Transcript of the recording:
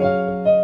Música